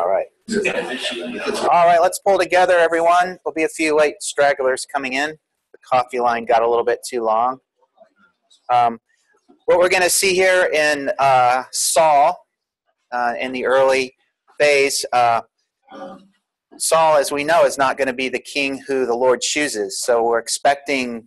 All right. All right, let's pull together, everyone. There'll be a few late stragglers coming in. The coffee line got a little bit too long. Um, what we're going to see here in uh, Saul uh, in the early phase, uh, Saul, as we know, is not going to be the king who the Lord chooses. So we're expecting,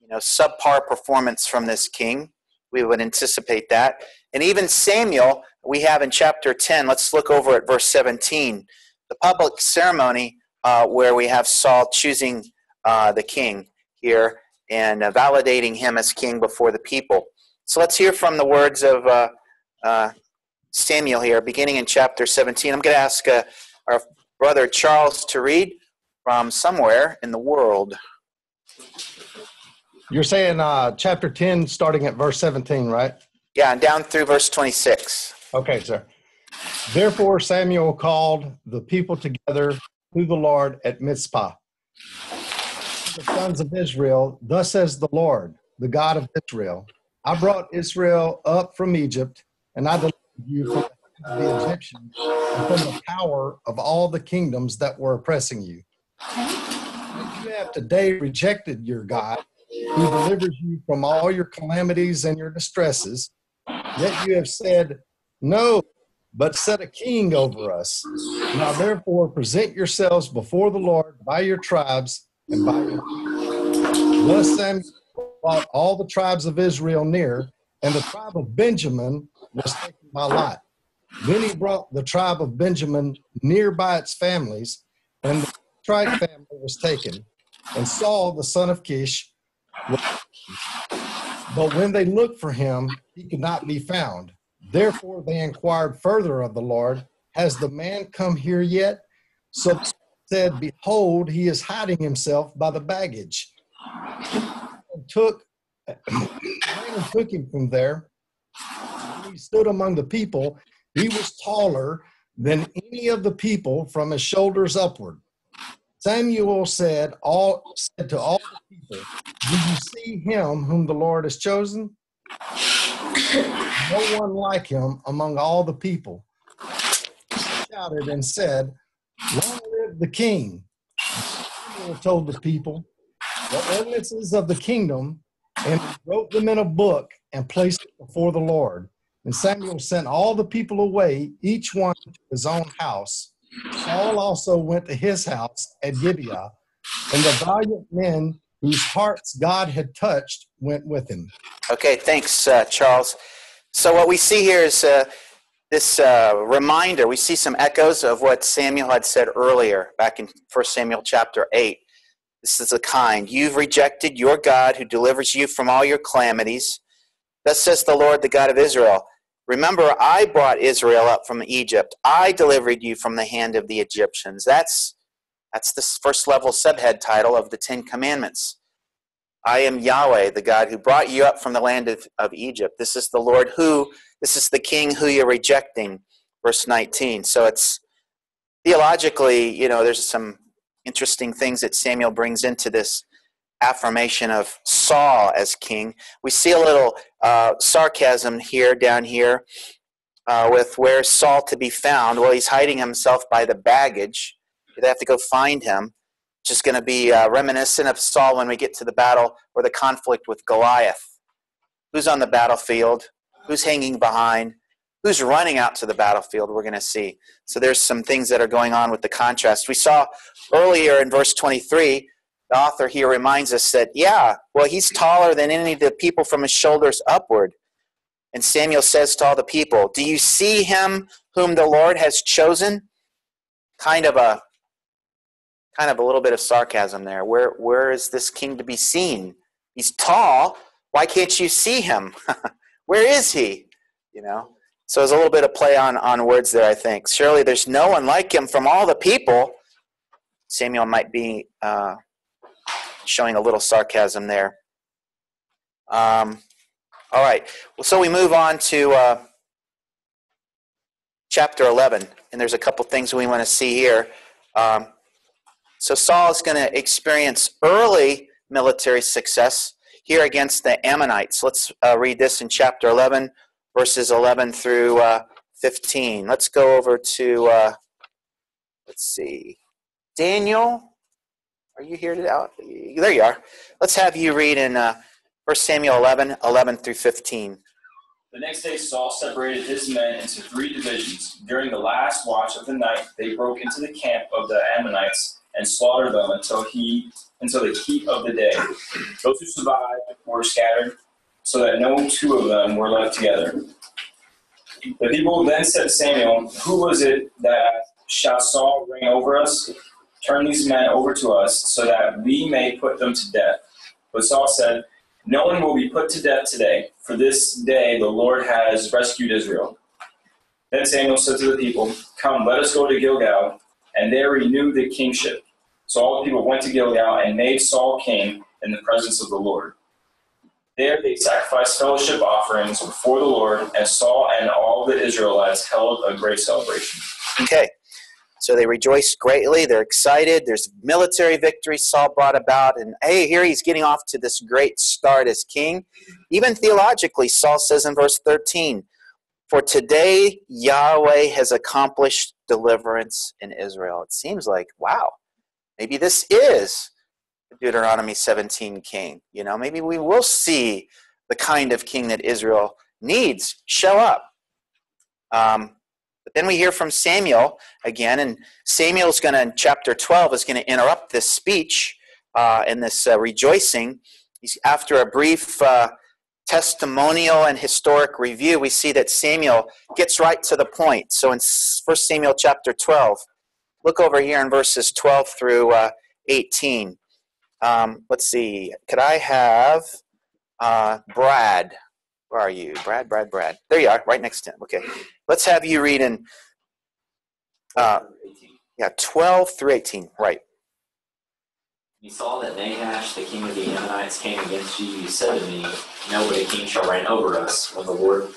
you know, subpar performance from this king. We would anticipate that. And even Samuel, we have in chapter 10, let's look over at verse 17, the public ceremony uh, where we have Saul choosing uh, the king here and uh, validating him as king before the people. So let's hear from the words of uh, uh, Samuel here, beginning in chapter 17. I'm going to ask uh, our brother Charles to read from somewhere in the world. You're saying uh, chapter 10, starting at verse 17, right? Yeah, and down through verse 26. Okay, sir. Therefore, Samuel called the people together to the Lord at Mizpah. The sons of Israel, thus says the Lord, the God of Israel I brought Israel up from Egypt, and I delivered you from the Egyptians and from the power of all the kingdoms that were oppressing you. You have today rejected your God, who delivers you from all your calamities and your distresses. Yet you have said, No, but set a king over us. Now therefore present yourselves before the Lord by your tribes and by your Thus Samuel brought all the tribes of Israel near, and the tribe of Benjamin was taken by lot. Then he brought the tribe of Benjamin near by its families, and the tribe family was taken. And Saul, the son of Kish, but when they looked for him, he could not be found. Therefore, they inquired further of the Lord, Has the man come here yet? So said, Behold, he is hiding himself by the baggage. And took, and took him from there. He stood among the people. He was taller than any of the people from his shoulders upward. Samuel said, all, said to all the people, Do you see him whom the Lord has chosen? No one like him among all the people. He shouted and said, Long live the king. Samuel told the people the ordinances of the kingdom and wrote them in a book and placed it before the Lord. And Samuel sent all the people away, each one to his own house. Saul also went to his house at Gibeah, and the valiant men whose hearts God had touched went with him. Okay, thanks, uh, Charles. So, what we see here is uh, this uh, reminder. We see some echoes of what Samuel had said earlier, back in 1 Samuel chapter 8. This is a kind. You've rejected your God who delivers you from all your calamities. Thus says the Lord, the God of Israel. Remember, I brought Israel up from Egypt. I delivered you from the hand of the Egyptians. That's that's the first level subhead title of the Ten Commandments. I am Yahweh, the God who brought you up from the land of, of Egypt. This is the Lord who, this is the King who you're rejecting. Verse 19. So it's theologically, you know, there's some interesting things that Samuel brings into this affirmation of Saul as king. We see a little uh, sarcasm here, down here, uh, with where's Saul to be found? Well, he's hiding himself by the baggage. They have to go find him. Just going to be uh, reminiscent of Saul when we get to the battle or the conflict with Goliath. Who's on the battlefield? Who's hanging behind? Who's running out to the battlefield? We're going to see. So there's some things that are going on with the contrast. We saw earlier in verse 23 the author here reminds us that, yeah, well, he's taller than any of the people from his shoulders upward. And Samuel says to all the people, Do you see him whom the Lord has chosen? Kind of a kind of a little bit of sarcasm there. Where where is this king to be seen? He's tall. Why can't you see him? where is he? You know. So there's a little bit of play on, on words there, I think. Surely there's no one like him from all the people. Samuel might be uh, showing a little sarcasm there. Um, all right. Well, so we move on to uh, chapter 11, and there's a couple things we want to see here. Um, so Saul is going to experience early military success here against the Ammonites. Let's uh, read this in chapter 11, verses 11 through uh, 15. Let's go over to, uh, let's see, Daniel. Are you here today? There you are. Let's have you read in uh, 1 Samuel 11, 11 through 15. The next day, Saul separated his men into three divisions. During the last watch of the night, they broke into the camp of the Ammonites and slaughter them until he until the heat of the day. Those who survived were scattered, so that no two of them were left together. The people then said to Samuel, Who was it that shall Saul reign over us? Turn these men over to us, so that we may put them to death. But Saul said, No one will be put to death today, for this day the Lord has rescued Israel. Then Samuel said to the people, Come, let us go to Gilgal, and there renew the kingship. So all the people went to Gilgal and made Saul king in the presence of the Lord. There they sacrificed fellowship offerings before the Lord, and Saul and all the Israelites held a great celebration. Okay, so they rejoice greatly. They're excited. There's military victory Saul brought about. And hey, here he's getting off to this great start as king. Even theologically, Saul says in verse 13, For today Yahweh has accomplished deliverance in Israel. It seems like, wow, maybe this is Deuteronomy 17 king. You know, maybe we will see the kind of king that Israel needs show up. Um, but then we hear from Samuel again, and Samuel's going to, in chapter 12, is going to interrupt this speech uh, and this uh, rejoicing. He's, after a brief uh, testimonial and historic review, we see that Samuel gets right to the point. So in 1 Samuel chapter 12, look over here in verses 12 through uh, 18. Um, let's see. Could I have uh, Brad? Where are you? Brad, Brad, Brad. There you are, right next to him. Okay. Let's have you read in uh, yeah, 12 through 18. Right. You saw that Nahash, the king of the Ammonites, came against you. You said to me, No way king shall reign over us when the Lord,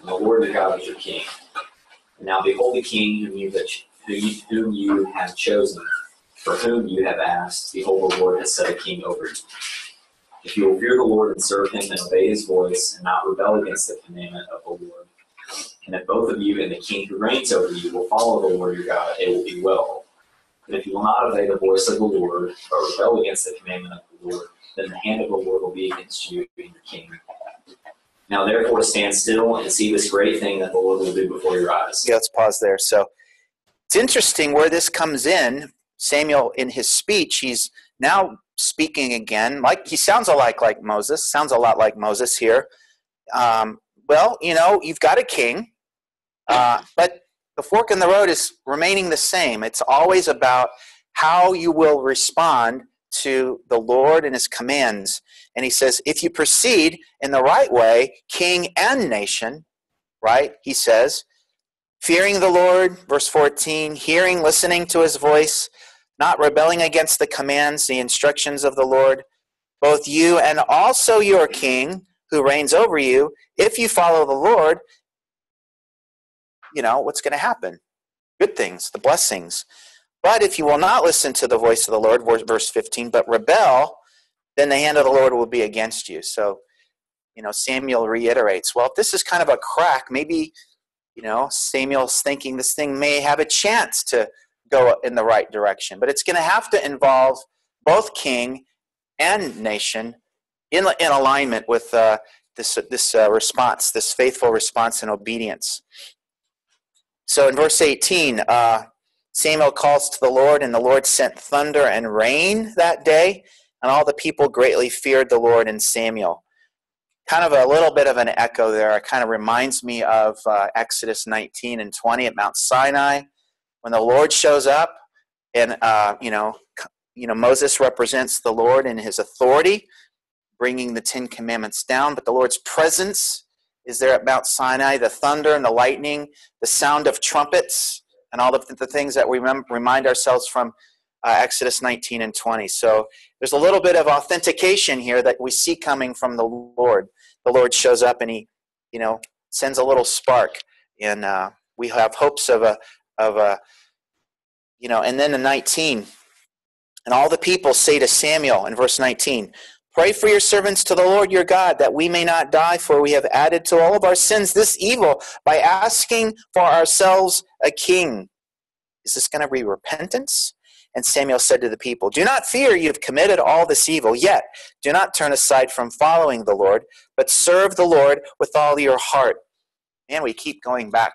when the Lord the God is your king. And now behold, the king whom you, whom you have chosen for whom you have asked, behold, the Lord has set a king over you. If you will fear the Lord and serve him and obey his voice and not rebel against the commandment of the Lord, and if both of you and the king who reigns over you will follow the Lord your God, it will be well. But if you will not obey the voice of the Lord, or rebel against the commandment of the Lord, then the hand of the Lord will be against you and your king. Now therefore stand still and see this great thing that the Lord will do before your eyes. Yeah, let's pause there. So it's interesting where this comes in Samuel, in his speech, he's now speaking again. Like he sounds a lot like Moses. Sounds a lot like Moses here. Um, well, you know, you've got a king, uh, but the fork in the road is remaining the same. It's always about how you will respond to the Lord and His commands. And He says, if you proceed in the right way, king and nation, right? He says, fearing the Lord, verse 14, hearing, listening to His voice not rebelling against the commands, the instructions of the Lord, both you and also your king who reigns over you, if you follow the Lord, you know, what's going to happen? Good things, the blessings. But if you will not listen to the voice of the Lord, verse 15, but rebel, then the hand of the Lord will be against you. So, you know, Samuel reiterates, well, if this is kind of a crack, maybe, you know, Samuel's thinking this thing may have a chance to go in the right direction. But it's going to have to involve both king and nation in, in alignment with uh, this, this uh, response, this faithful response and obedience. So in verse 18, uh, Samuel calls to the Lord, and the Lord sent thunder and rain that day, and all the people greatly feared the Lord and Samuel. Kind of a little bit of an echo there. It kind of reminds me of uh, Exodus 19 and 20 at Mount Sinai when the Lord shows up, and uh, you know, you know, Moses represents the Lord in His authority, bringing the Ten Commandments down. But the Lord's presence is there at Mount Sinai. The thunder and the lightning, the sound of trumpets, and all of the things that we remind ourselves from uh, Exodus 19 and 20. So there's a little bit of authentication here that we see coming from the Lord. The Lord shows up and He, you know, sends a little spark, and uh, we have hopes of a of a you know, and then in 19, and all the people say to Samuel in verse 19, Pray for your servants to the Lord your God that we may not die, for we have added to all of our sins this evil by asking for ourselves a king. Is this going to be repentance? And Samuel said to the people, Do not fear, you have committed all this evil. Yet do not turn aside from following the Lord, but serve the Lord with all your heart. And we keep going back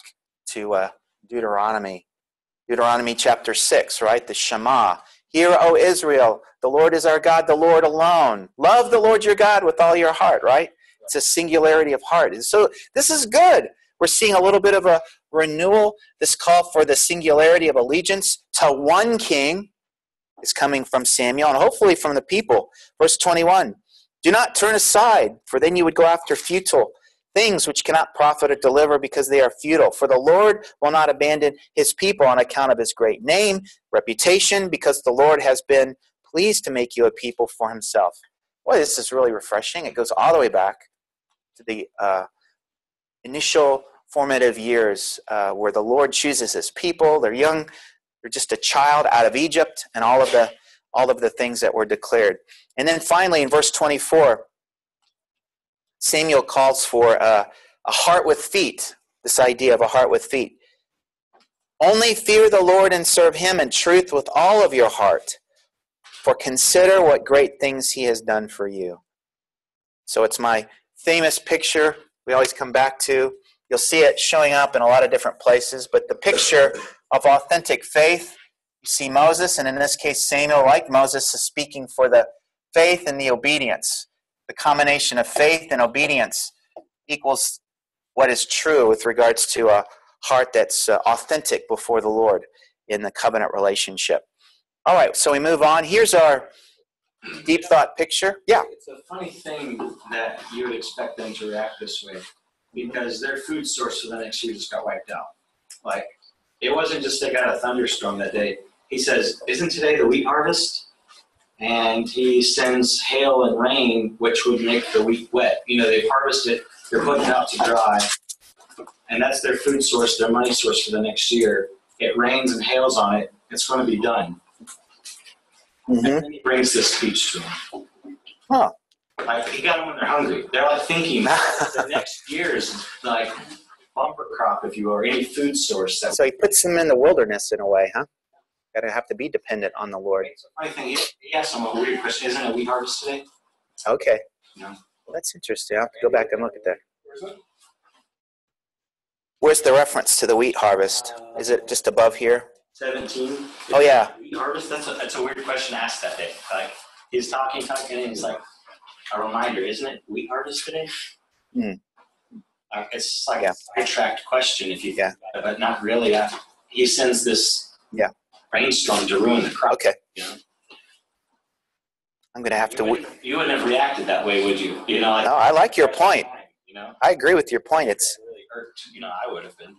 to uh, Deuteronomy. Deuteronomy chapter 6, right? The Shema. Hear, O Israel, the Lord is our God, the Lord alone. Love the Lord your God with all your heart, right? It's a singularity of heart. And so this is good. We're seeing a little bit of a renewal. This call for the singularity of allegiance to one king is coming from Samuel and hopefully from the people. Verse 21 Do not turn aside, for then you would go after futile things which cannot profit or deliver because they are futile. For the Lord will not abandon his people on account of his great name, reputation, because the Lord has been pleased to make you a people for himself. Boy, this is really refreshing. It goes all the way back to the uh, initial formative years uh, where the Lord chooses his people. They're young, they're just a child out of Egypt, and all of the all of the things that were declared. And then finally, in verse 24, Samuel calls for a, a heart with feet, this idea of a heart with feet. Only fear the Lord and serve him in truth with all of your heart, for consider what great things he has done for you. So it's my famous picture we always come back to. You'll see it showing up in a lot of different places, but the picture of authentic faith, you see Moses, and in this case, Samuel, like Moses, is speaking for the faith and the obedience the combination of faith and obedience equals what is true with regards to a heart that's uh, authentic before the Lord in the covenant relationship. All right, so we move on. Here's our deep thought picture. Yeah. It's a funny thing that you would expect them to react this way because their food source for the next year just got wiped out. Like, it wasn't just they got a thunderstorm that day. He says, Isn't today the wheat harvest? and he sends hail and rain, which would make the wheat wet. You know, they've harvested, they're putting it out to dry, and that's their food source, their money source for the next year. It rains and hails on it, it's going to be done. Mm-hmm. And then he brings this speech to them. Huh. Like, he got them when they're hungry. They're like thinking the next year's like bumper crop, if you will, or any food source. That So he puts them in the wilderness in a way, huh? Got to have to be dependent on the Lord. It's a funny thing. He, asked them a weird question. Isn't it wheat harvest today? Okay. No. Well, that's interesting. I'll have to go back and look at that. Where's? The reference to the wheat harvest? Is it just above here? 17. Oh, yeah. Wheat harvest? That's a, that's a weird question to ask that day. Like, he's talking, talking, and he's like, a reminder, isn't it wheat harvest today? Hmm. Uh, it's like Yeah. a sidetracked question if you Yeah. about it, but not really. Uh, he sends this Yeah. rainstorm to ruin the crop. Okay. Yeah. I'm going to have You to. wouldn't, you wouldn't have reacted that way, would you? You know, like, No, I like your point. You know, I agree with your point. It's It really hurt. You know, I would have been.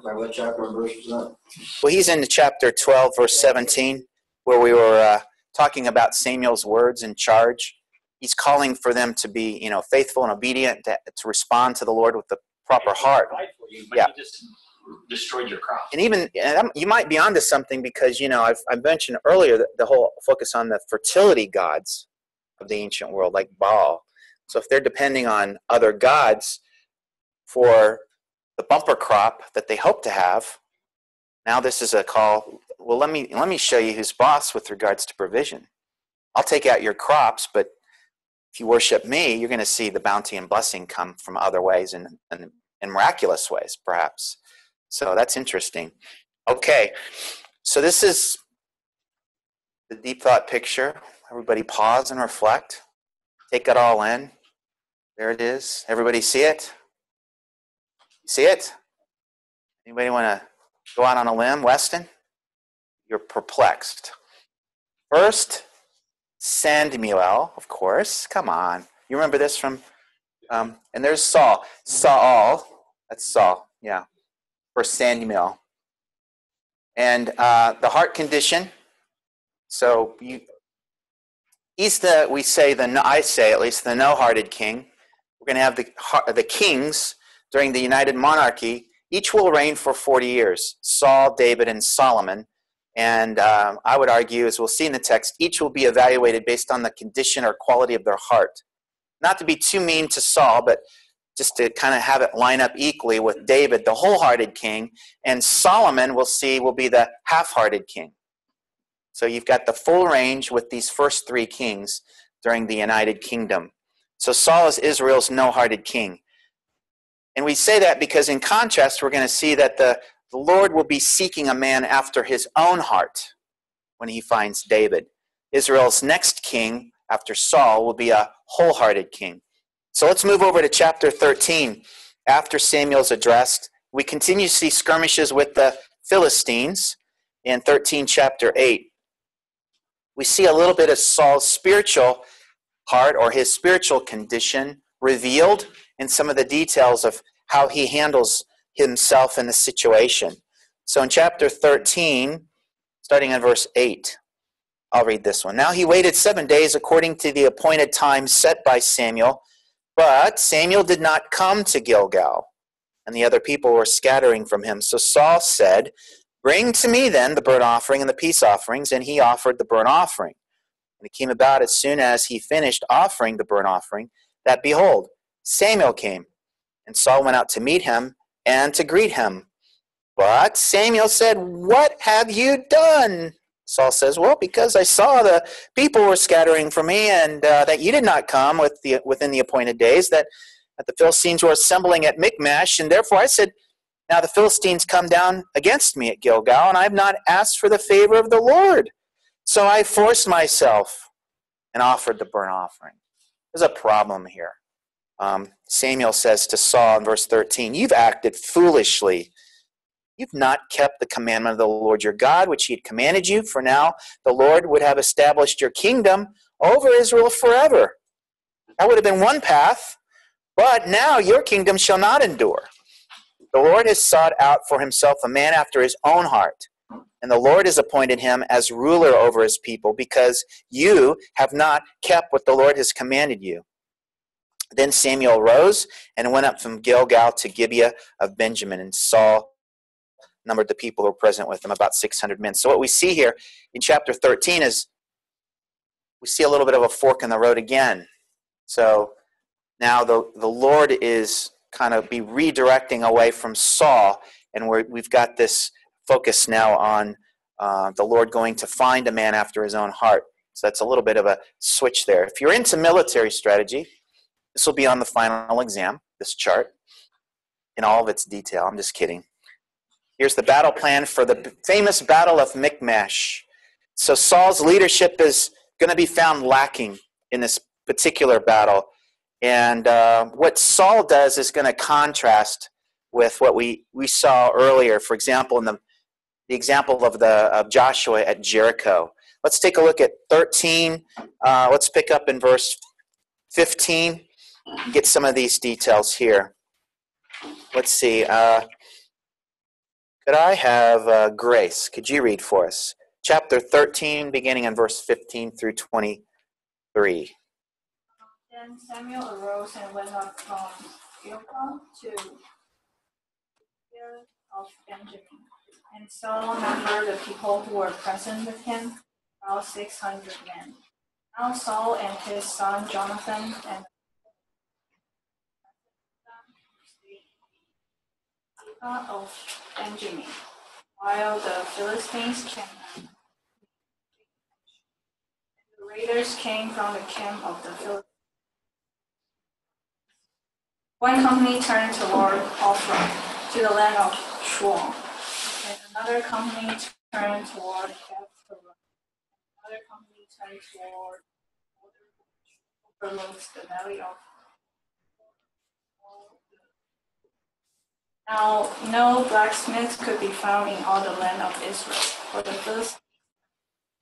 Sorry, what chapter and verse was that? well, he's in the chapter 12, verse 17, where we were uh, talking about Samuel's words in charge. He's calling for them to be, you know, faithful and obedient to, to respond to the Lord with the proper heart. You, Yeah. destroyed your crop. and even and you might be onto something because you know I've, I mentioned earlier that the whole focus on the fertility gods of the ancient world, like Baal. So if they're depending on other gods for the bumper crop that they hope to have, now this is a call. Well, let me let me show you who's boss with regards to provision. I'll take out your crops, but if you worship me, you're going to see the bounty and blessing come from other ways and, and in miraculous ways, perhaps. So that's interesting. Okay, so this is the deep thought picture. Everybody pause and reflect. Take it all in. There it is. Everybody see it? See it? Anybody want to go out on a limb? Weston? You're perplexed. First, Samuel, of course. Come on. You remember this from, um, and there's Saul. Saul. That's Saul, yeah for Samuel. And uh, the heart condition. So you, he's the we say the I say at least the no-hearted king. We're going to have the the kings during the united monarchy. Each will reign for forty years. Saul, David, and Solomon. And um, I would argue, as we'll see in the text, each will be evaluated based on the condition or quality of their heart. Not to be too mean to Saul, but just to kind of have it line up equally with David, the wholehearted king, and Solomon, we'll see, will be the half hearted king. So you've got the full range with these first three kings during the United Kingdom. So Saul is Israel's no hearted king. And we say that because, in contrast, we're going to see that the, the Lord will be seeking a man after his own heart when he finds David. Israel's next king after Saul will be a wholehearted king. So let's move over to chapter 13. After Samuel's addressed, we continue to see skirmishes with the Philistines in 13, chapter 8. We see a little bit of Saul's spiritual heart or his spiritual condition revealed in some of the details of how he handles himself in the situation. So in chapter 13, starting in verse 8, I'll read this one. Now he waited seven days according to the appointed time set by Samuel but Samuel did not come to Gilgal, and the other people were scattering from him. So Saul said, Bring to me then the burnt offering and the peace offerings. And he offered the burnt offering. And it came about as soon as he finished offering the burnt offering that, behold, Samuel came. And Saul went out to meet him and to greet him. But Samuel said, What have you done? Saul says, Well, because I saw the people were scattering from me, and uh, that you did not come with the, within the appointed days, that, that the Philistines were assembling at Michmash, and therefore I said, Now the Philistines come down against me at Gilgal, and I have not asked for the favor of the Lord. So I forced myself and offered the burnt offering. There's a problem here. Um, Samuel says to Saul in verse 13, You've acted foolishly You've not kept the commandment of the Lord your God, which he had commanded you, for now the Lord would have established your kingdom over Israel forever. That would have been one path, but now your kingdom shall not endure. The Lord has sought out for himself a man after his own heart, and the Lord has appointed him as ruler over his people, because you have not kept what the Lord has commanded you. Then Samuel rose and went up from Gilgal to Gibeah of Benjamin, and Saul numbered the people who were present with him, about 600 men. So, what we see here in chapter 13 is we see a little bit of a fork in the road again. So, now the, the Lord is kind of be redirecting away from Saul, and we we've got this focus now on uh, the Lord going to find a man after his own heart. So, that's a little bit of a switch there. If you're into military strategy, this will be on the final exam, this chart, in all of its detail. I'm just kidding. Here's the battle plan for the famous Battle of Michmash. So Saul's leadership is going to be found lacking in this particular battle. And uh, what Saul does is going to contrast with what we, we saw earlier. For example, in the, the example of, the, of Joshua at Jericho. Let's take a look at 13. Uh, let's pick up in verse 15. Get some of these details here. Let's see. Uh, could I have uh, Grace? Could you read for us? Chapter 13, beginning in verse 15 through 23. Then Samuel arose and went up from Gilgal to Gibeah of Benjamin. And Saul numbered the people who were present with him, about 600 men. Now Saul and his son Jonathan and of Benjamin, while the Philistines came. The raiders came from the camp of the Philistines. One company turned toward Ophrah, to the land of Shual, and another company turned toward Bethhoron. Another company turned toward the valley of Now no blacksmith could be found in all the land of Israel, for the Philistines.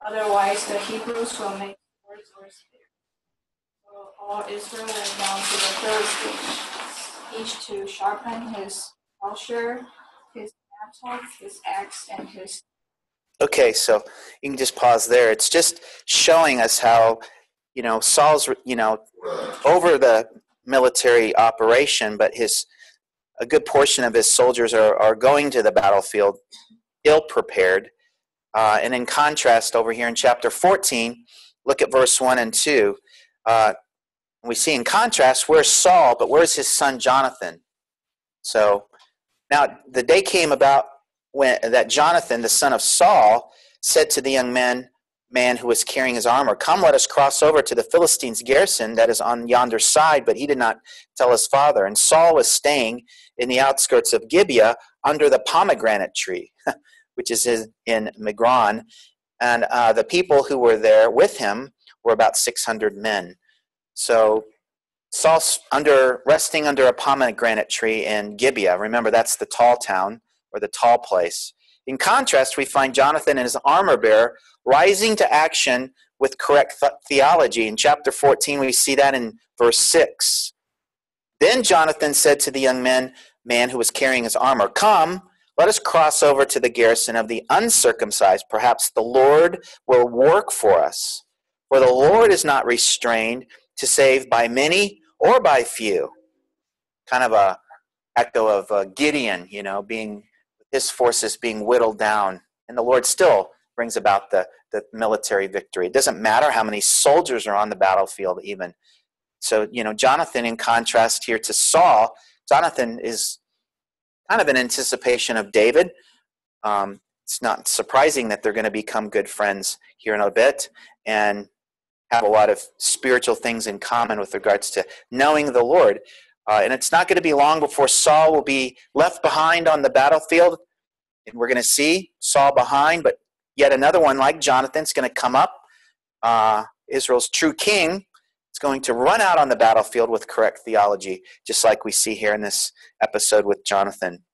Otherwise, the Hebrews will make swords or spears. So all Israel went down to the Philistines, each to sharpen his plowshare, his mattock, his axe, and his. Okay, so you can just pause there. It's just showing us how, you know, Saul's, you know, over the military operation, but his a good portion of his soldiers are, are going to the battlefield ill prepared. Uh, and in contrast, over here in chapter 14, look at verse 1 and 2. Uh, we see in contrast, where's Saul, but where's his son Jonathan? So now the day came about when that Jonathan, the son of Saul, said to the young man, man who was carrying his armor, Come, let us cross over to the Philistines' garrison that is on yonder side. But he did not tell his father. And Saul was staying in the outskirts of Gibeah under the pomegranate tree, which is in Migron. And uh, the people who were there with him were about 600 men. So Saul's under, resting under a pomegranate tree in Gibeah. Remember, that's the tall town or the tall place. In contrast, we find Jonathan and his armor bearer rising to action with correct th- theology. In chapter 14, we see that in verse 6. Then Jonathan said to the young man, man who was carrying his armor, Come, let us cross over to the garrison of the uncircumcised. Perhaps the Lord will work for us. For the Lord is not restrained to save by many or by few. Kind of a echo of uh, Gideon, you know, being his forces being whittled down, and the Lord still brings about the, the military victory. It doesn't matter how many soldiers are on the battlefield, even. So, you know, Jonathan, in contrast here to Saul, Jonathan is kind of an anticipation of David. Um, it's not surprising that they're going to become good friends here in a bit and have a lot of spiritual things in common with regards to knowing the Lord. Uh, and it's not going to be long before Saul will be left behind on the battlefield. And we're going to see Saul behind, but yet another one like Jonathan is going to come up. Uh, Israel's true king is going to run out on the battlefield with correct theology, just like we see here in this episode with Jonathan.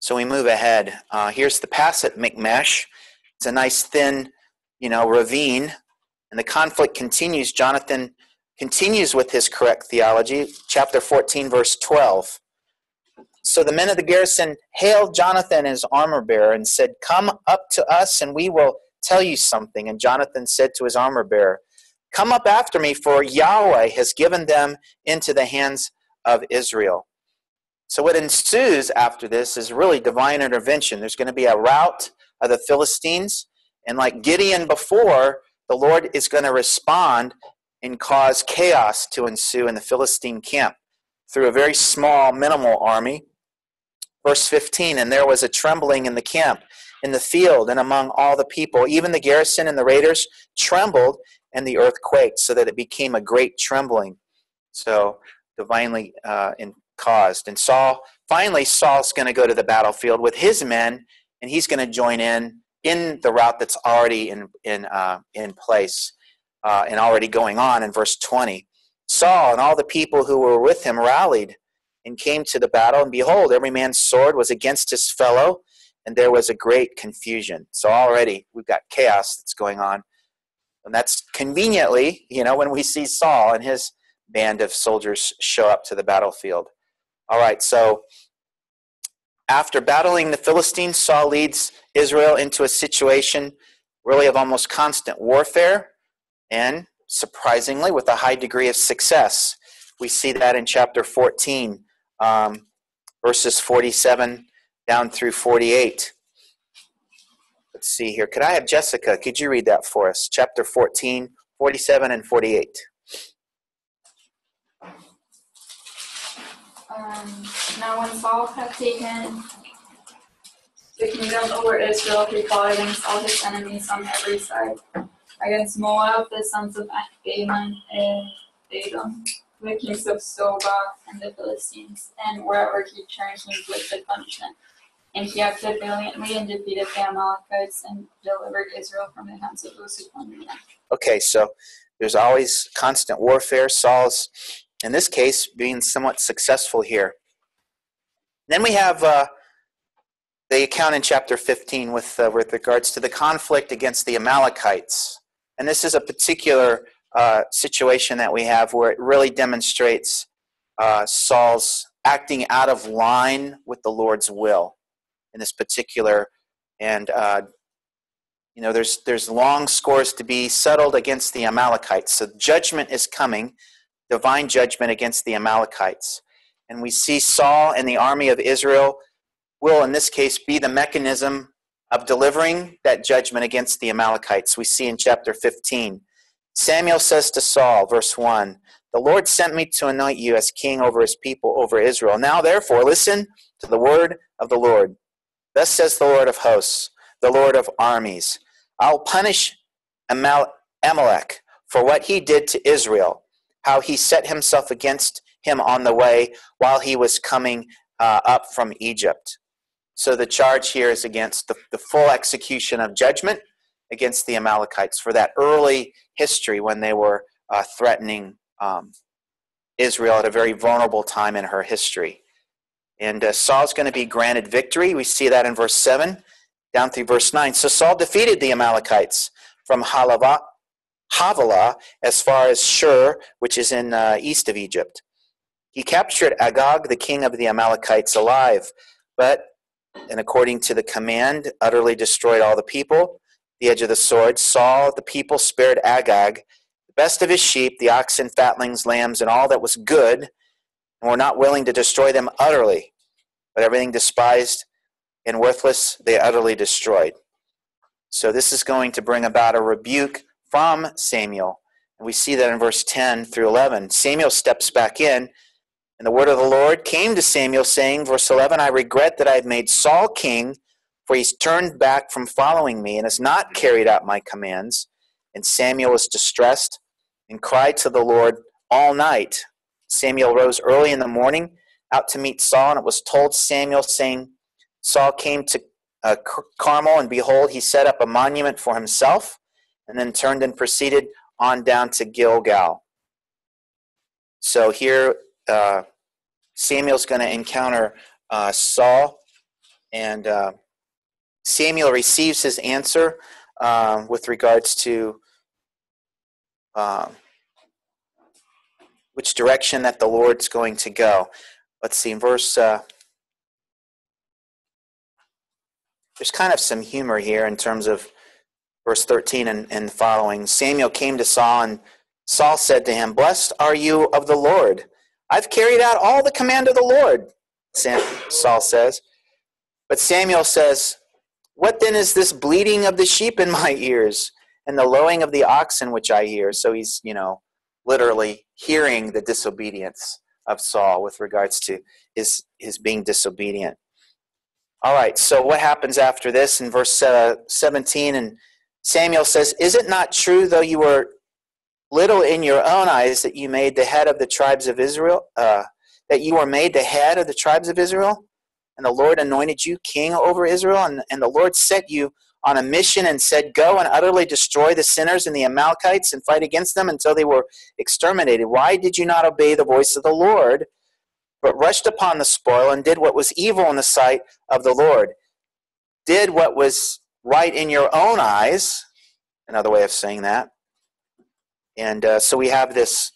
So we move ahead. Uh, here's the pass at Michmash. It's a nice thin, you know, ravine, and the conflict continues. Jonathan continues with his correct theology, chapter 14, verse 12. So the men of the garrison hailed Jonathan his armor bearer and said, Come up to us and we will tell you something. And Jonathan said to his armor bearer, Come up after me, for Yahweh has given them into the hands of Israel. So what ensues after this is really divine intervention. There's going to be a rout of the Philistines, and like Gideon before, the Lord is going to respond and cause chaos to ensue in the Philistine camp through a very small, minimal army. Verse 15 And there was a trembling in the camp, in the field, and among all the people. Even the garrison and the raiders trembled, and the earth quaked, so that it became a great trembling. So, divinely uh, in, caused. And Saul, finally, Saul's going to go to the battlefield with his men, and he's going to join in in the rout that's already in, in, uh, in place uh, and already going on in verse 20. Saul and all the people who were with him rallied and came to the battle, and behold, every man's sword was against his fellow, and there was a great confusion. So already we've got chaos that's going on. And that's conveniently, you know, when we see Saul and his band of soldiers show up to the battlefield. All right, so after battling the Philistines, Saul leads Israel into a situation really of almost constant warfare and surprisingly with a high degree of success. We see that in chapter 14, um, verses 47 down through 48. Let's see here. Could I have Jessica? Could you read that for us? Chapter 14, 47 and 48. Um, now, when Saul had taken the kingdom over Israel, he fought against all his enemies on every side against Moab, the sons of Ammon and Edom, the kings of Zobah and the Philistines, and wherever he turned, he inflicted punishment. And he acted valiantly and defeated the Amalekites and delivered Israel from the hands of those who plundered them. Okay, so there's always constant warfare. Saul's, in this case, being somewhat successful here. Then we have uh, the account in chapter 15 with, uh, with regards to the conflict against the Amalekites. And this is a particular uh, situation that we have where it really demonstrates uh, Saul's acting out of line with the Lord's will in this particular. And uh, you know, there's there's long scores to be settled against the Amalekites. So judgment is coming, divine judgment against the Amalekites. And we see Saul and the army of Israel will, in this case, be the mechanism of delivering that judgment against the Amalekites. We see in chapter 15. Samuel says to Saul, verse 1, The Lord sent me to anoint you as king over his people, over Israel. Now, therefore, listen to the word of the Lord. Thus says the Lord of hosts, the Lord of armies I'll punish Amalek for what he did to Israel, how he set himself against him on the way while he was coming uh, up from Egypt. So the charge here is against the, the full execution of judgment against the Amalekites for that early history when they were uh, threatening um, Israel at a very vulnerable time in her history. And uh, Saul's going to be granted victory. We see that in verse 7 down through verse 9. So Saul defeated the Amalekites from Halava, Havilah as far as Shur, which is in uh, east of Egypt. He captured Agag, the king of the Amalekites, alive, but, and according to the command, utterly destroyed all the people. The edge of the sword, Saul, the people spared Agag, the best of his sheep, the oxen, fatlings, lambs, and all that was good, and were not willing to destroy them utterly, but everything despised and worthless they utterly destroyed. So this is going to bring about a rebuke from Samuel. And we see that in verse 10 through 11. Samuel steps back in, and the word of the Lord came to Samuel, saying, verse 11, I regret that I have made Saul king, for he's turned back from following me and has not carried out my commands. And Samuel was distressed and cried to the Lord all night. Samuel rose early in the morning out to meet Saul, and it was told Samuel, saying, Saul came to uh, Carmel, and behold, he set up a monument for himself, and then turned and proceeded on down to Gilgal. So here, uh, Samuel's going to encounter uh, Saul, and uh, Samuel receives his answer uh, with regards to uh, which direction that the Lord's going to go. Let's see, in verse uh, there's kind of some humor here in terms of verse 13 and, and following. Samuel came to Saul, and Saul said to him, Blessed are you of the Lord. I've carried out all the command of the Lord, Saul says. But Samuel says, What then is this bleating of the sheep in my ears and the lowing of the oxen which I hear? So he's, you know, literally hearing the disobedience of Saul with regards to his, his being disobedient. All right, so what happens after this in verse uh, 17? And Samuel says, Is it not true, though you were little in your own eyes, that you made the head of the tribes of Israel, uh, that you were made the head of the tribes of Israel? And the Lord anointed you king over Israel, and, and the Lord set you on a mission and said, Go and utterly destroy the sinners and the Amalekites and fight against them until they were exterminated. Why did you not obey the voice of the Lord? but rushed upon the spoil and did what was evil in the sight of the Lord. Did what was right in your own eyes, another way of saying that. And uh, so we have this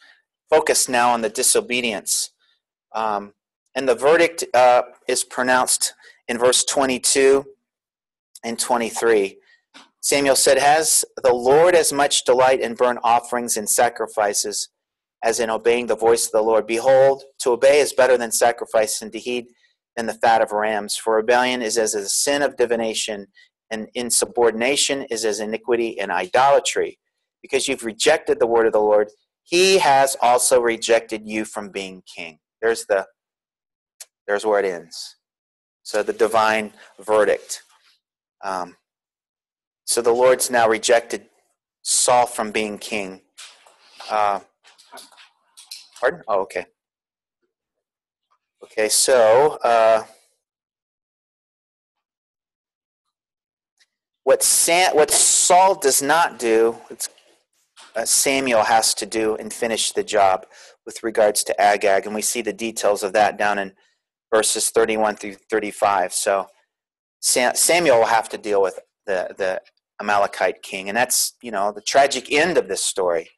focus now on the disobedience. Um, and the verdict uh, is pronounced in verse 22 and 23. Samuel said, Has the Lord as much delight in burnt offerings and sacrifices as in obeying the voice of the Lord. Behold, to obey is better than sacrifice, and to heed than the fat of rams. For rebellion is as a sin of divination, and insubordination is as iniquity and idolatry. Because you've rejected the word of the Lord, he has also rejected you from being king. There's the there's where it ends. So the divine verdict. Um, so the Lord's now rejected Saul from being king. Uh, Pardon? Oh, okay. Okay, so uh, what Sam, what Saul does not do, uh, Samuel has to do and finish the job with regards to Agag, and we see the details of that down in verses 31 through 35. So Sam, Samuel will have to deal with the the Amalekite king, and that's you know the tragic end of this story.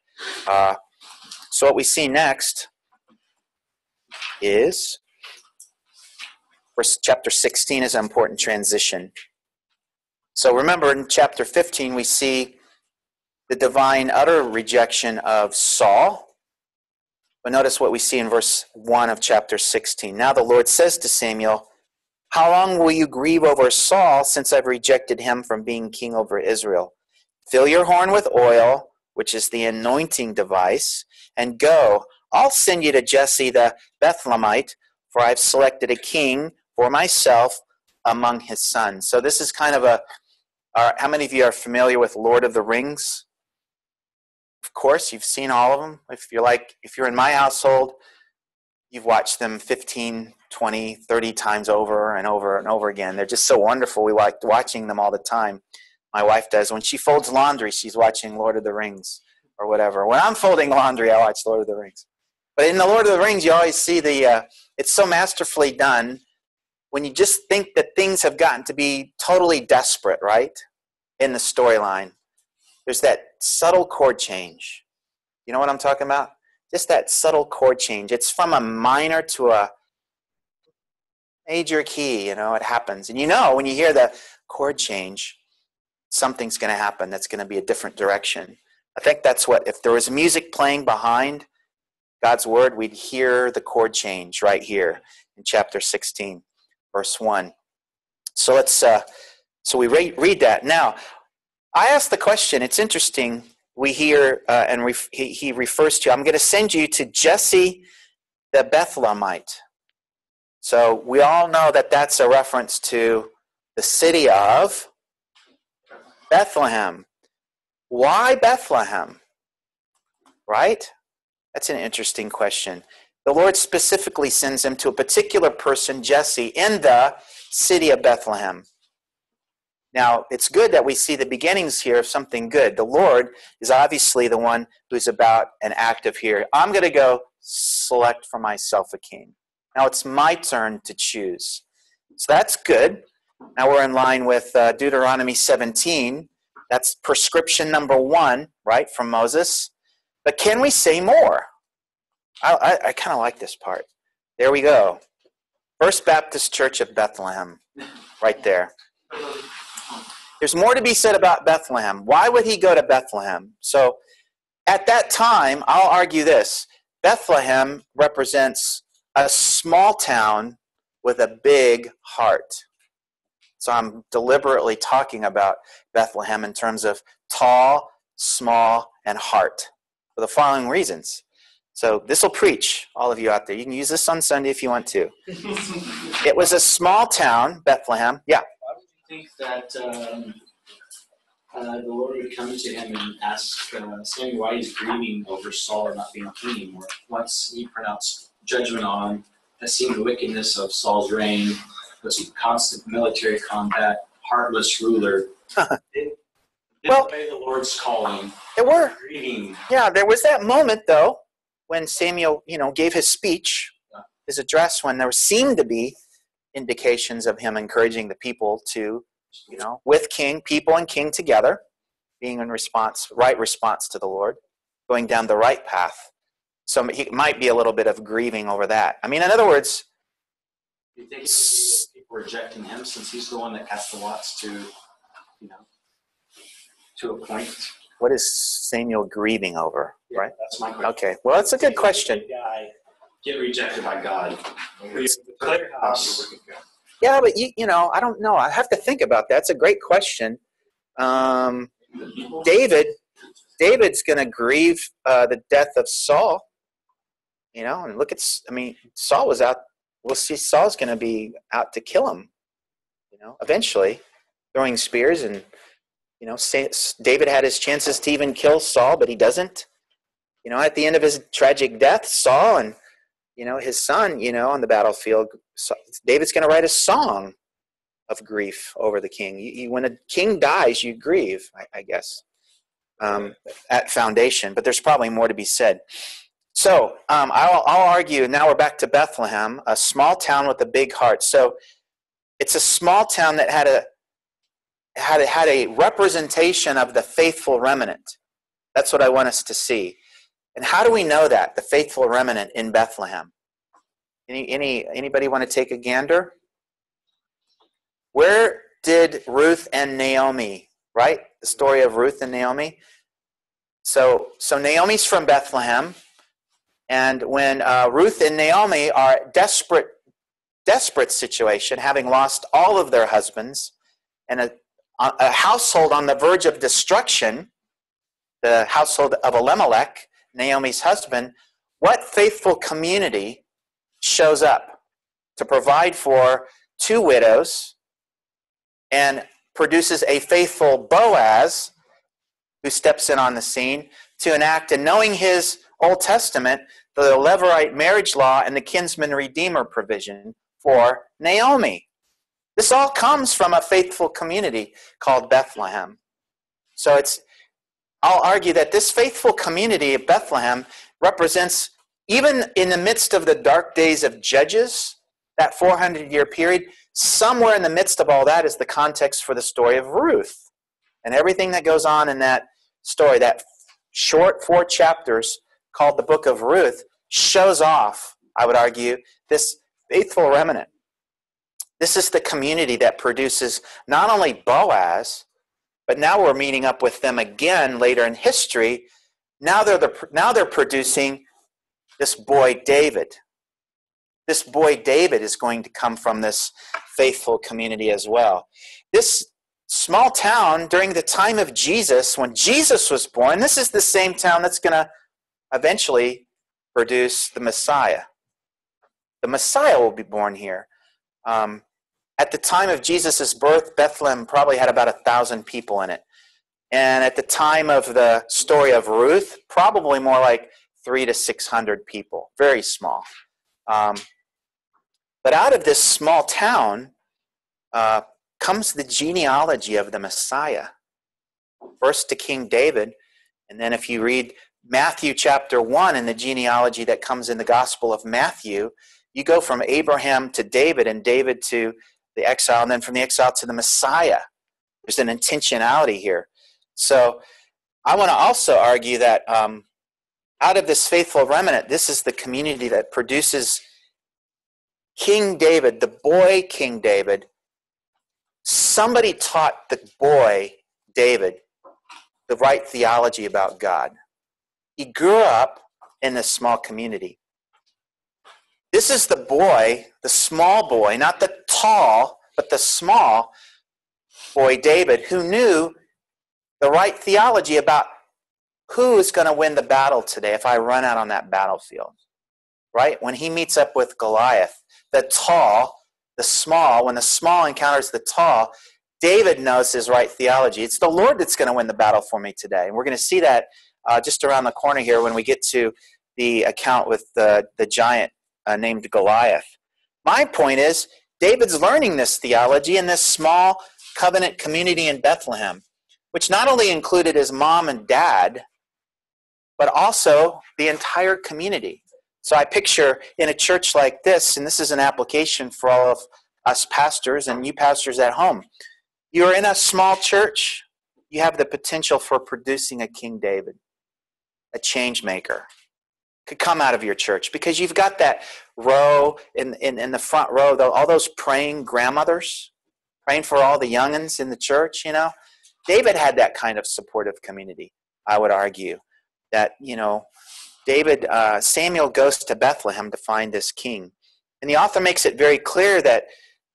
Uh, so, what we see next is verse chapter 16 is an important transition. So, remember in chapter 15, we see the divine utter rejection of Saul. But notice what we see in verse 1 of chapter 16. Now the Lord says to Samuel, How long will you grieve over Saul since I've rejected him from being king over Israel? Fill your horn with oil, which is the anointing device, and go. I'll send you to Jesse the Bethlehemite, for I've selected a king for myself among his sons. So this is kind of a. Uh, how many of you are familiar with Lord of the Rings? Of course, you've seen all of them. If you're like, if you're in my household, you've watched them 15, 20, 30 times over and over and over again. They're just so wonderful. We like watching them all the time. My wife does. When she folds laundry, she's watching Lord of the Rings or whatever. When I'm folding laundry, I watch Lord of the Rings. But in the Lord of the Rings, you always see the, uh, it's so masterfully done when you just think that things have gotten to be totally desperate, right? In the storyline. There's that subtle chord change. You know what I'm talking about? Just that subtle chord change. It's from a minor to a major key, you know, it happens. And you know when you hear the chord change, something's going to happen that's going to be a different direction. I think that's what, if there was music playing behind God's word, we'd hear the chord change right here in chapter 16, verse 1. So let's, uh, so we read, read that. Now, I asked the question, it's interesting. We hear, uh, and ref, he, he refers to, I'm going to send you to Jesse the Bethlehemite. So we all know that that's a reference to the city of Bethlehem. Why Bethlehem? Right? That's an interesting question. The Lord specifically sends him to a particular person, Jesse, in the city of Bethlehem. Now, it's good that we see the beginnings here of something good. The Lord is obviously the one who's about an active here. I'm going to go select for myself a king. Now it's my turn to choose. So that's good. Now we're in line with uh, Deuteronomy 17. That's prescription number one, right, from Moses. But can we say more? I, I, I kind of like this part. There we go. First Baptist Church of Bethlehem, right there. There's more to be said about Bethlehem. Why would he go to Bethlehem? So at that time, I'll argue this Bethlehem represents a small town with a big heart. So I'm deliberately talking about Bethlehem in terms of tall, small, and heart for the following reasons. So this will preach, all of you out there. You can use this on Sunday if you want to. it was a small town, Bethlehem. Yeah. Why would you think that um, uh, the Lord would come to him and ask uh, Samuel why he's grieving over Saul not being king anymore? Once he pronounced judgment on, has seen the wickedness of Saul's reign, was constant military combat, heartless ruler. did, well, obey the Lord's calling. There were. Grieving. Yeah, there was that moment though when Samuel, you know, gave his speech, his address, when there seemed to be indications of him encouraging the people to, you know, with king, people and king together, being in response, right response to the Lord, going down the right path. So he might be a little bit of grieving over that. I mean, in other words, you think it would be that people rejecting him since he's the one that cast the lots to, you know, to a point? what is Samuel grieving over? Yeah, Right. That's my question. Okay. Well, that's a good question. Guy get rejected by God. Clear house. Yeah, but you, you know, I don't know. I have to think about that. It's a great question. Um, David, David's going to grieve uh, the death of Saul. You know, and look at, I mean, Saul was out. We'll see. Saul's going to be out to kill him. You know, eventually, throwing spears and you know, David had his chances to even kill Saul, but he doesn't. You know, at the end of his tragic death, Saul and you know his son, you know, on the battlefield, David's going to write a song of grief over the king. You, you, when a king dies, you grieve, I, I guess, um, at foundation. But there's probably more to be said. So um, I'll, I'll argue. Now we're back to Bethlehem, a small town with a big heart. So it's a small town that had a had a, had a representation of the faithful remnant. That's what I want us to see. And how do we know that the faithful remnant in Bethlehem? Any any anybody want to take a gander? Where did Ruth and Naomi, right? The story of Ruth and Naomi. So so Naomi's from Bethlehem, and when uh, Ruth and Naomi are desperate desperate situation, having lost all of their husbands, and a, a household on the verge of destruction, the household of Elimelech, Naomi's husband, what faithful community shows up to provide for two widows and produces a faithful Boaz who steps in on the scene to enact, and knowing his Old Testament, the Levirate marriage law and the kinsman redeemer provision for Naomi. This all comes from a faithful community called Bethlehem. So it's I'll argue that this faithful community of Bethlehem represents even in the midst of the dark days of Judges, that 400 year period, somewhere in the midst of all that is the context for the story of Ruth. And everything that goes on in that story, that short four chapters called the book of Ruth, shows off, I would argue, this faithful remnant. This is the community that produces not only Boaz, but now we're meeting up with them again later in history. Now they're, the, now they're producing this boy David. This boy David is going to come from this faithful community as well. This small town during the time of Jesus, when Jesus was born, this is the same town that's going to eventually produce the Messiah. The Messiah will be born here. Um, at the time of Jesus' birth, Bethlehem probably had about a thousand people in it. And at the time of the story of Ruth, probably more like three to 600 people, very small. Um, but out of this small town uh, comes the genealogy of the Messiah. First to King David, and then if you read Matthew chapter 1 and the genealogy that comes in the Gospel of Matthew, you go from Abraham to David and David to the exile, and then from the exile to the Messiah. There's an intentionality here. So I want to also argue that um, out of this faithful remnant, this is the community that produces King David, the boy King David. Somebody taught the boy David the right theology about God. He grew up in this small community. This is the boy, the small boy, not the tall, but the small boy, David, who knew the right theology about who is going to win the battle today if I run out on that battlefield. Right? When he meets up with Goliath, the tall, the small, when the small encounters the tall, David knows his right theology. It's the Lord that's going to win the battle for me today. And we're going to see that uh, just around the corner here when we get to the account with the, the giant uh, named Goliath. My point is, David's learning this theology in this small covenant community in Bethlehem, which not only included his mom and dad, but also the entire community. So I picture in a church like this, and this is an application for all of us pastors and you pastors at home. You're in a small church, you have the potential for producing a King David, a change maker, could come out of your church because you've got that row in, in, in the front row, though, all those praying grandmothers, praying for all the youngins in the church, you know. David had that kind of supportive community, I would argue. That, you know, David, uh, Samuel goes to Bethlehem to find this king. And the author makes it very clear that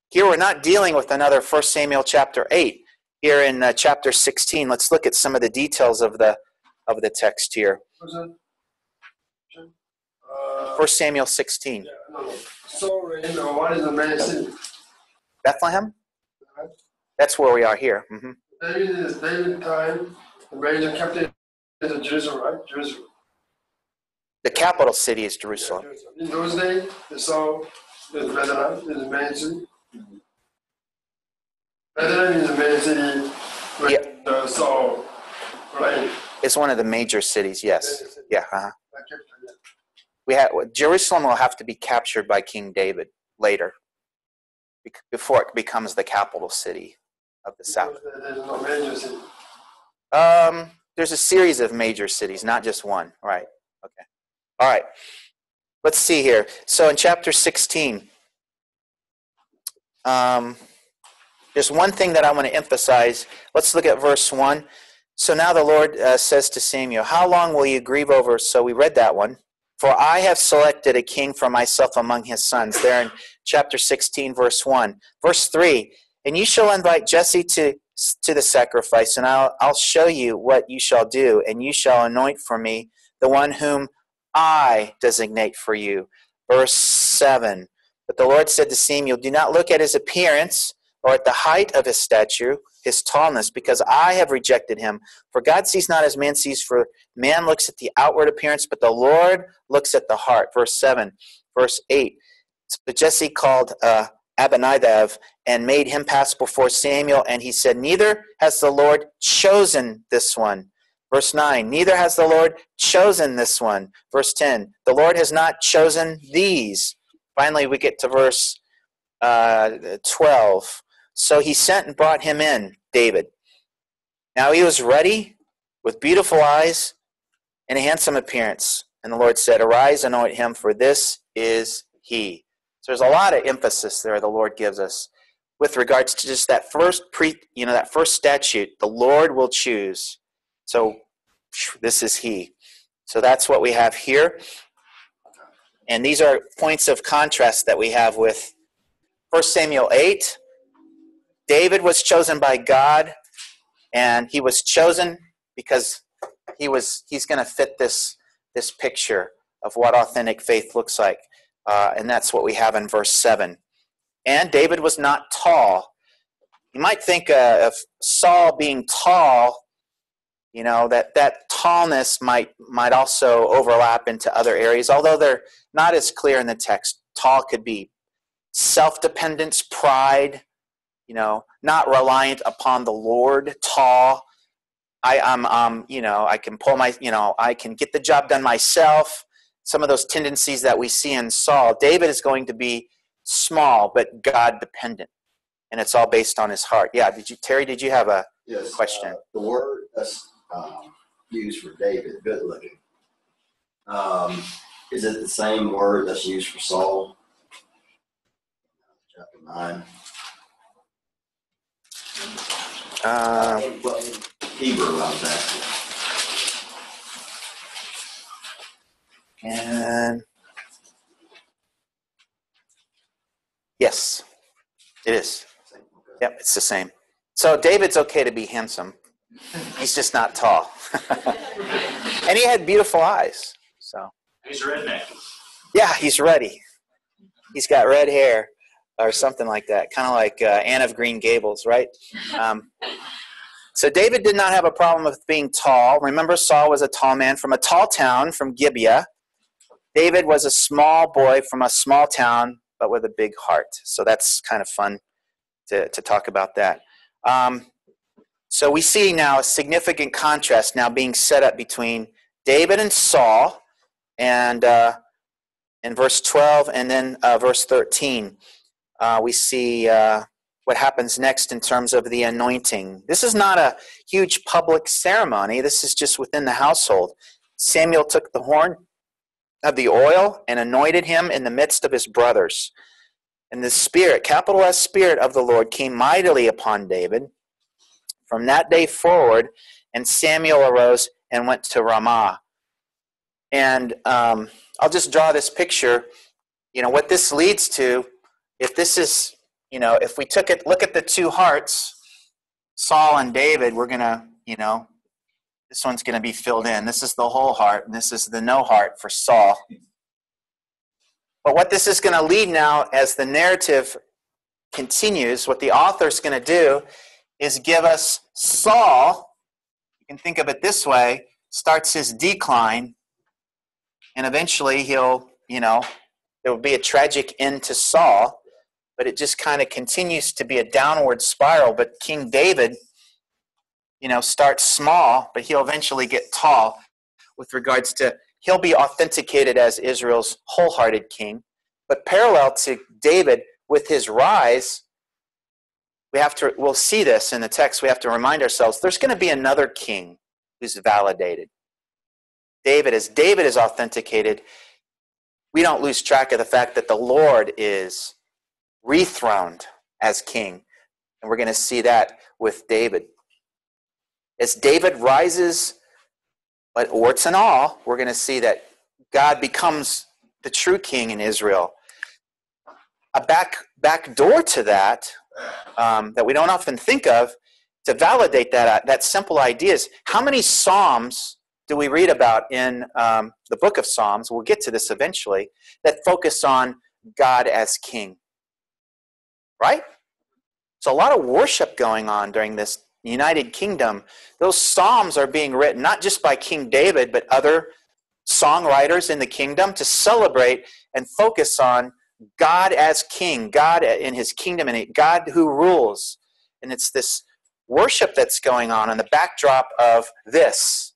here we're not dealing with another 1 Samuel chapter 8. Here in uh, chapter 16, let's look at some of the details of the, of the text here. 1 Samuel 16. So, you what is the main? Bethlehem? That's where we are here. hmm David is David time, the major capital is Jerusalem, right? Jerusalem. The capital city is Jerusalem. Jerusalem. In those days, they saw the Bethlehem is the main city. Bethlehem is the main city when Yeah. the Saul, right? It's one of the major cities, yes. Yeah, uh-huh. The capital, yeah. We have, Jerusalem will have to be captured by King David later before it becomes the capital city of the south. Because there- There's no major city. Um, there's a series of major cities, not just one. Right. Okay. All right. Let's see here. So in chapter 16, um, there's one thing that I want to emphasize. Let's look at verse 1. So now the Lord uh, says to Samuel, How long will you grieve over? So we read that one. For I have selected a king for myself among his sons. There in chapter 16, verse 1. Verse 3 And you shall invite Jesse to, to the sacrifice, and I'll, I'll show you what you shall do, and you shall anoint for me the one whom I designate for you. Verse 7 But the Lord said to Samuel, Do not look at his appearance or at the height of his stature, his tallness, because I have rejected him. For God sees not as man sees, for man looks at the outward appearance, but the Lord looks at the heart. Verse 7. Verse 8. So Jesse called uh, Abinadab and made him pass before Samuel, and he said, Neither has the Lord chosen this one. Verse 9, neither has the Lord chosen this one. Verse 10, the Lord has not chosen these. Finally, we get to verse uh, 12. So he sent and brought him in, David. Now he was ready with beautiful eyes and a handsome appearance. And the Lord said, Arise, anoint him, for this is he. So there's a lot of emphasis there the Lord gives us with regards to just that first pre, you know, that first statute. The Lord will choose. So this is he. So that's what we have here. And these are points of contrast that we have with 1 Samuel 8, David was chosen by God, and he was chosen because he was he's going to fit this this picture of what authentic faith looks like, uh, and that's what we have in verse seven. And David was not tall. You might think uh, of Saul being tall. You know that that tallness might might also overlap into other areas, although they're not as clear in the text. Tall could be self-dependence, pride, you know, not reliant upon the Lord, tall. I, am um, you know, I can pull my, you know, I can get the job done myself. Some of those tendencies that we see in Saul. David is going to be small but God dependent, and it's all based on his heart. Yeah, did you, Terry? Did you have a yes, question? Uh, the word that's um, used for David, good looking. Um, is it the same word that's used for Saul? Chapter nine. Uh, Hebrew, I was asking. and yes, it is. Yep, it's the same. So David's okay to be handsome. He's just not tall. and he had beautiful eyes. So He's redneck. yeah, he's ready. He's got red hair or something like that, kind of like uh, Anne of Green Gables, right? Um, so David did not have a problem with being tall. Remember, Saul was a tall man from a tall town from Gibeah. David was a small boy from a small town, but with a big heart. So that's kind of fun to, to talk about that. Um, so we see now a significant contrast now being set up between David and Saul, and uh, in verse 12 and then uh, verse 13 uh, we see uh, what happens next in terms of the anointing. This is not a huge public ceremony, this is just within the household. Samuel took the horn of the oil and anointed him in the midst of his brothers. And the Spirit, capital S Spirit of the Lord, came mightily upon David from that day forward, and Samuel arose and went to Ramah. And um, I'll just draw this picture. You know, what this leads to if this is, you know, if we took it, look at the two hearts, Saul and David, we're going to, you know, this one's going to be filled in. This is the whole heart, and this is the no heart for Saul. But what this is going to lead now, as the narrative continues, what the author's going to do is give us Saul, you can think of it this way, starts his decline, and eventually he'll, you know, there will be a tragic end to Saul but it just kind of continues to be a downward spiral. But King David, you know, starts small, but he'll eventually get tall with regards to he'll be authenticated as Israel's wholehearted king. But parallel to David with his rise, we have to we'll see this in the text. We have to remind ourselves there's going to be another king who's validated. David, as David is authenticated, we don't lose track of the fact that the Lord is rethroned as king. And we're going to see that with David. As David rises, but warts and all, we're going to see that God becomes the true king in Israel. A back back door to that um, that we don't often think of to validate that that simple idea is how many psalms do we read about in um, the book of Psalms? We'll get to this eventually. That focus on God as King, right? So a lot of worship going on during this United Kingdom. Those psalms are being written not just by King David, but other songwriters in the kingdom to celebrate and focus on God as king, God in his kingdom, and God who rules. And it's this worship that's going on in the backdrop of this.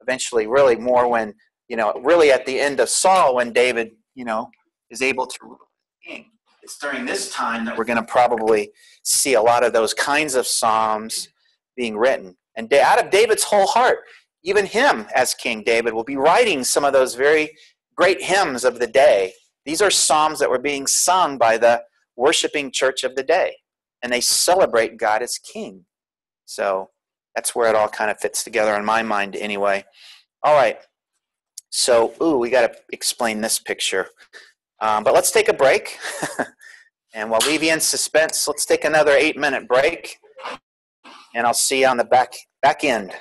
Eventually, really more when, you know, really at the end of Saul, when David, you know, is able to rule king. It's during this time that we're going to probably see a lot of those kinds of psalms being written. And out of David's whole heart, even him as King David will be writing some of those very great hymns of the day. These are psalms that were being sung by the worshiping church of the day, and they celebrate God as King. So that's where it all kind of fits together in my mind, anyway. All right. So, ooh, we got to explain this picture. Um, but let's take a break. And while leave you in suspense, let's take another eight minute break, and I'll see you on the back, back end.